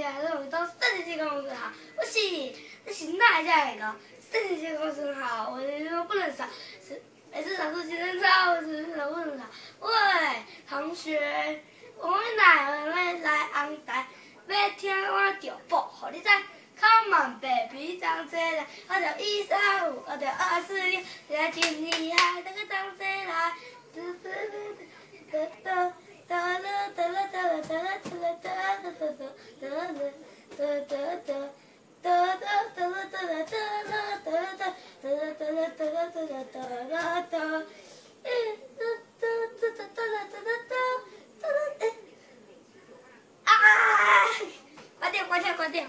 让我们做身体公康好，不行，那行那还叫一个身体健康真好，我的运动不能少，每次长出肌肉操，我只能不能少。喂，同学，我们来我们来安排，要听我调步，和你知。Come on baby，张三来，我叫一三五，我叫二四六，来接你来，那个张三来。哒哒哒哒哒哒哒啦哒啦哒啦哒啦。¡Ah! ¡Cuateo!